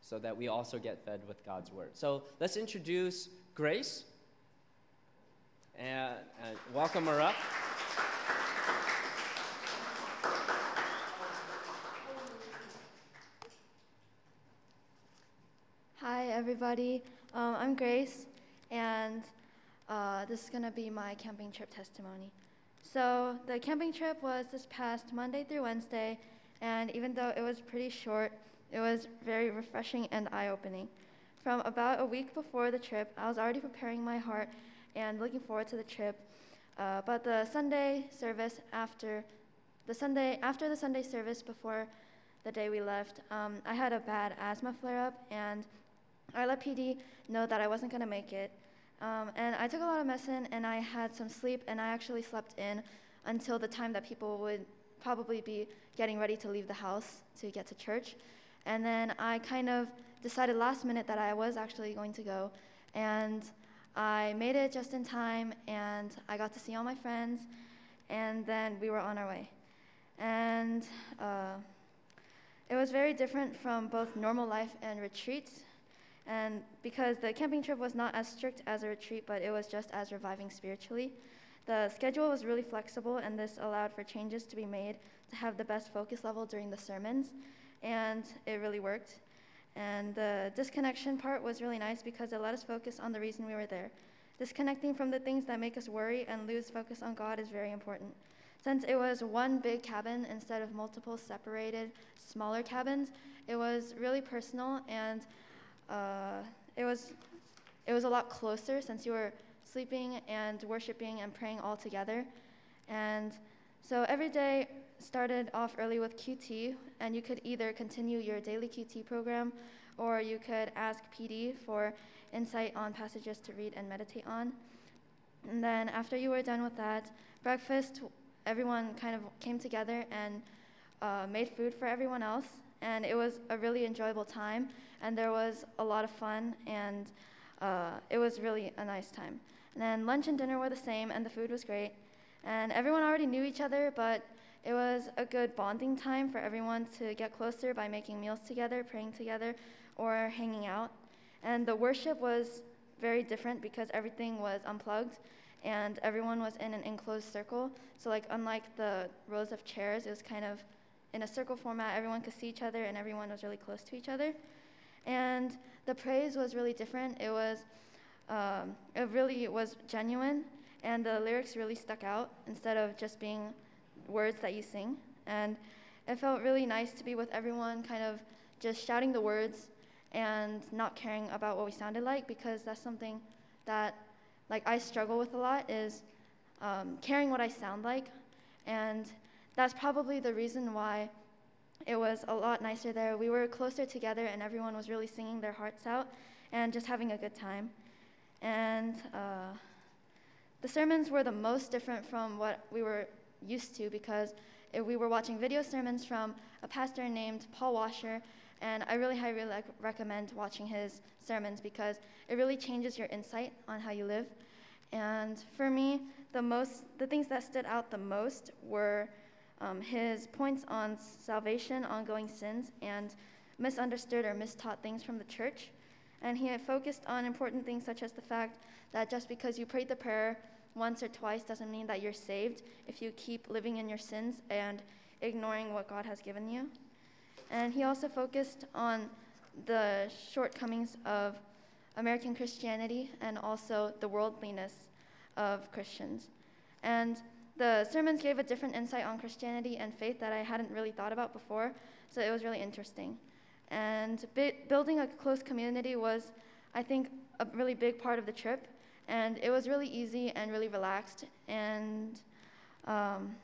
so that we also get fed with God's word. So let's introduce Grace and, and welcome her up. Hi, everybody. Um, I'm Grace, and uh, this is going to be my camping trip testimony. So, the camping trip was this past Monday through Wednesday, and even though it was pretty short, it was very refreshing and eye opening. From about a week before the trip, I was already preparing my heart and looking forward to the trip. Uh, but the Sunday service after the Sunday after the Sunday service before the day we left, um, I had a bad asthma flare up, and I let PD know that I wasn't going to make it. Um, and I took a lot of medicine, and I had some sleep, and I actually slept in until the time that people would probably be getting ready to leave the house to get to church. And then I kind of decided last minute that I was actually going to go. And I made it just in time, and I got to see all my friends, and then we were on our way. And uh, it was very different from both normal life and retreats. And because the camping trip was not as strict as a retreat, but it was just as reviving spiritually. The schedule was really flexible, and this allowed for changes to be made to have the best focus level during the sermons and it really worked. And the disconnection part was really nice because it let us focus on the reason we were there. Disconnecting from the things that make us worry and lose focus on God is very important. Since it was one big cabin instead of multiple separated, smaller cabins, it was really personal and uh, it was it was a lot closer since you were sleeping and worshiping and praying all together. And so every day started off early with QT, and you could either continue your daily QT program or you could ask PD for insight on passages to read and meditate on. And then after you were done with that, breakfast, everyone kind of came together and uh, made food for everyone else. And it was a really enjoyable time, and there was a lot of fun, and uh, it was really a nice time. And then lunch and dinner were the same, and the food was great. And everyone already knew each other, but it was a good bonding time for everyone to get closer by making meals together, praying together, or hanging out. And the worship was very different because everything was unplugged and everyone was in an enclosed circle. So, like, unlike the rows of chairs, it was kind of in a circle format. Everyone could see each other and everyone was really close to each other. And the praise was really different. It was, um, it really was genuine, and the lyrics really stuck out instead of just being words that you sing. And it felt really nice to be with everyone, kind of just shouting the words and not caring about what we sounded like because that's something that like I struggle with a lot is um, caring what I sound like. And that's probably the reason why it was a lot nicer there. We were closer together and everyone was really singing their hearts out and just having a good time. And uh, the sermons were the most different from what we were used to because we were watching video sermons from a pastor named Paul Washer, and I really highly recommend watching his sermons because it really changes your insight on how you live. And for me, the most, the things that stood out the most were um, his points on salvation, ongoing sins, and misunderstood or mistaught things from the church. And he focused on important things such as the fact that just because you prayed the prayer once or twice doesn't mean that you're saved if you keep living in your sins and ignoring what God has given you. And he also focused on the shortcomings of American Christianity and also the worldliness of Christians. And the sermons gave a different insight on Christianity and faith that I hadn't really thought about before, so it was really interesting. And bi- building a close community was, I think, a really big part of the trip and it was really easy and really relaxed. And um,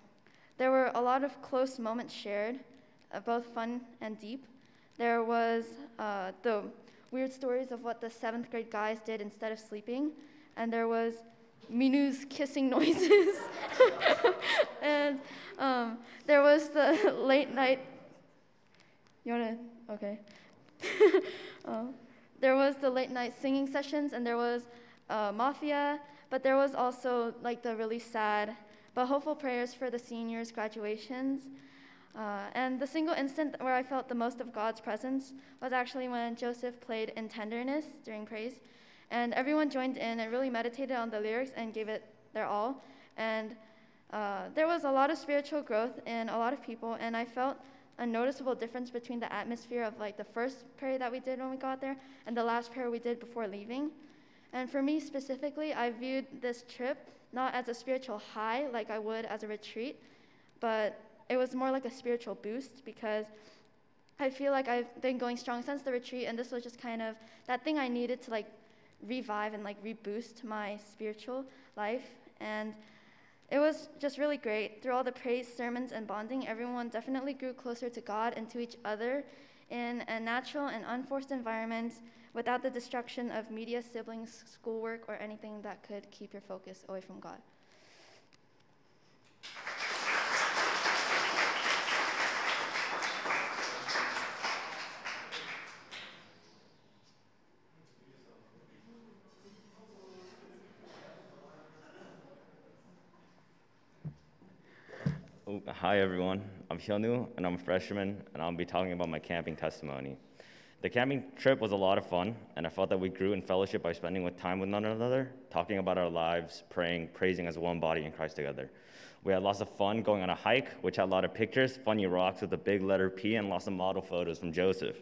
there were a lot of close moments shared, uh, both fun and deep. There was uh, the weird stories of what the seventh grade guys did instead of sleeping, and there was Minu's kissing noises, and um, there was the late night. You wanna? Okay. um, there was the late night singing sessions, and there was uh, Mafia, but there was also like the really sad but hopeful prayers for the seniors' graduations. Uh, and the single instant where I felt the most of God's presence was actually when Joseph played in tenderness during praise. And everyone joined in and really meditated on the lyrics and gave it their all. And uh, there was a lot of spiritual growth in a lot of people, and I felt a noticeable difference between the atmosphere of like the first prayer that we did when we got there and the last prayer we did before leaving. And for me specifically, I viewed this trip not as a spiritual high like I would as a retreat, but it was more like a spiritual boost because I feel like I've been going strong since the retreat, and this was just kind of that thing I needed to like revive and like reboost my spiritual life. And it was just really great. Through all the praise, sermons, and bonding, everyone definitely grew closer to God and to each other in a natural and unforced environment without the distraction of media, siblings, schoolwork, or anything that could keep your focus away from God. Oh, hi, everyone. I'm Hyunwoo, and I'm a freshman, and I'll be talking about my camping testimony. The camping trip was a lot of fun, and I felt that we grew in fellowship by spending with time with one another, talking about our lives, praying, praising as one body in Christ together. We had lots of fun going on a hike, which had a lot of pictures, funny rocks with a big letter P, and lots of model photos from Joseph.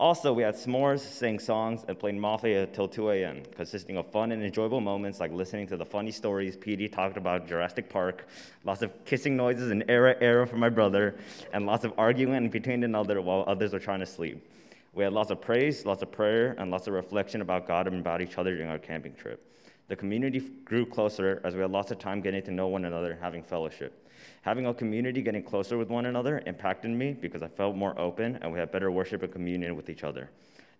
Also, we had s'mores, sang songs, and played Mafia till 2 a.m., consisting of fun and enjoyable moments like listening to the funny stories PD talked about Jurassic Park, lots of kissing noises and era era from my brother, and lots of arguing between another while others were trying to sleep. We had lots of praise, lots of prayer, and lots of reflection about God and about each other during our camping trip. The community grew closer as we had lots of time getting to know one another, and having fellowship. Having a community getting closer with one another impacted me because I felt more open and we had better worship and communion with each other.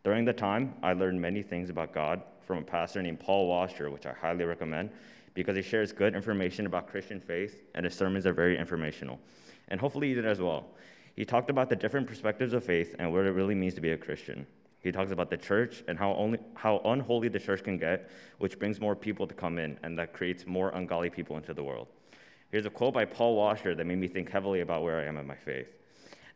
During the time, I learned many things about God from a pastor named Paul Washer, which I highly recommend because he shares good information about Christian faith and his sermons are very informational. And hopefully you did as well. He talked about the different perspectives of faith and what it really means to be a Christian. He talks about the church and how, only, how unholy the church can get, which brings more people to come in and that creates more ungodly people into the world. Here's a quote by Paul Washer that made me think heavily about where I am in my faith.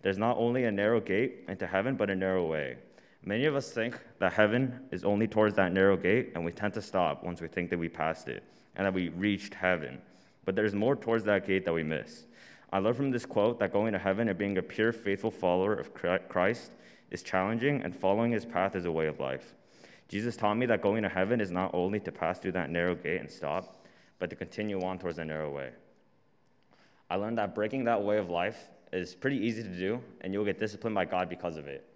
There's not only a narrow gate into heaven, but a narrow way. Many of us think that heaven is only towards that narrow gate, and we tend to stop once we think that we passed it and that we reached heaven. But there's more towards that gate that we miss. I learned from this quote that going to heaven and being a pure, faithful follower of Christ is challenging, and following his path is a way of life. Jesus taught me that going to heaven is not only to pass through that narrow gate and stop, but to continue on towards the narrow way. I learned that breaking that way of life is pretty easy to do, and you'll get disciplined by God because of it.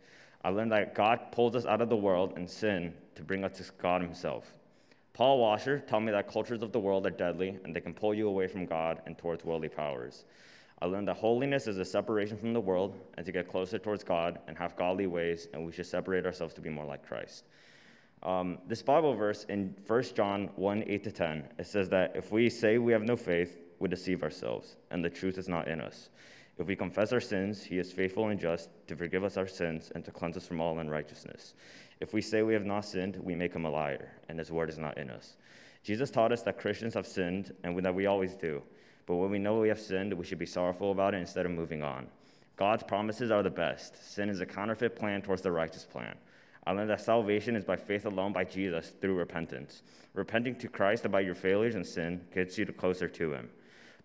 I learned that God pulls us out of the world and sin to bring us to God Himself. Paul Washer taught me that cultures of the world are deadly and they can pull you away from God and towards worldly powers. I learned that holiness is a separation from the world and to get closer towards God and have godly ways, and we should separate ourselves to be more like Christ. Um, this Bible verse in 1 John 1 8 to 10, it says that if we say we have no faith, we deceive ourselves, and the truth is not in us. If we confess our sins, he is faithful and just to forgive us our sins and to cleanse us from all unrighteousness. If we say we have not sinned, we make him a liar, and his word is not in us. Jesus taught us that Christians have sinned, and that we always do. But when we know we have sinned, we should be sorrowful about it instead of moving on. God's promises are the best. Sin is a counterfeit plan towards the righteous plan. I learned that salvation is by faith alone by Jesus through repentance. Repenting to Christ about your failures and sin gets you closer to him.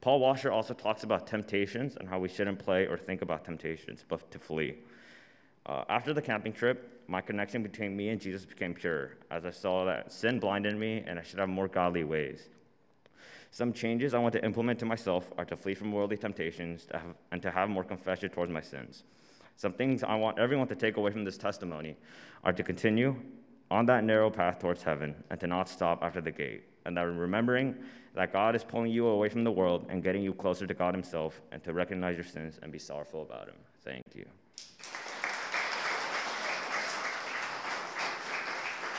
Paul Washer also talks about temptations and how we shouldn't play or think about temptations, but to flee. Uh, after the camping trip, my connection between me and Jesus became pure, as I saw that sin blinded me and I should have more godly ways. Some changes I want to implement to myself are to flee from worldly temptations to have, and to have more confession towards my sins. Some things I want everyone to take away from this testimony are to continue on that narrow path towards heaven and to not stop after the gate, and that remembering that God is pulling you away from the world and getting you closer to God Himself, and to recognize your sins and be sorrowful about Him. Thank you.